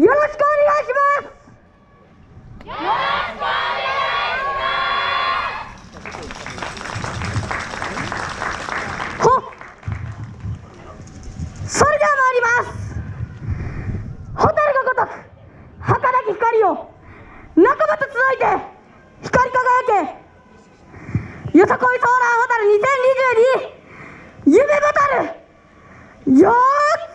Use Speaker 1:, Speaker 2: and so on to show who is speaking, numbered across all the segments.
Speaker 1: よろしくお願いします。よろしくお願いします。ほそれでは参ります。蛍が如く儚き光を仲間と集いて光り輝け。よさこいソーラーホタル2022夢ボタルよーっ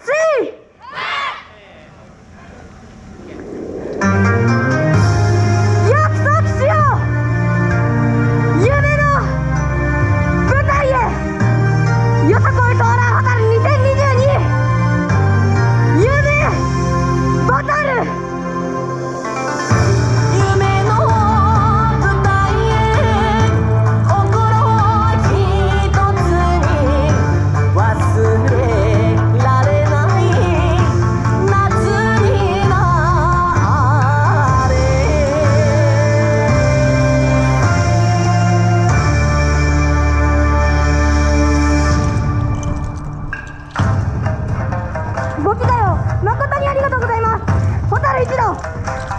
Speaker 1: ホタ